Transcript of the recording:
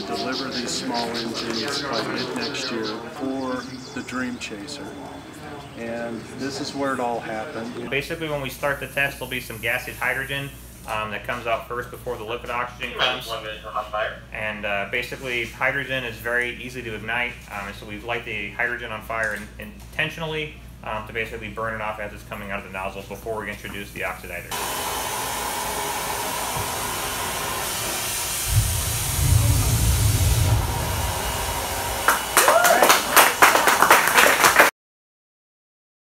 to deliver these small engines by mid-next year for the Dream Chaser. And this is where it all happened. Basically, when we start the test, there'll be some gaseous hydrogen um, that comes out first before the liquid oxygen comes. And uh, basically, hydrogen is very easy to ignite, um, and so we light the hydrogen on fire in intentionally um, to basically burn it off as it's coming out of the nozzle before we introduce the oxidizer.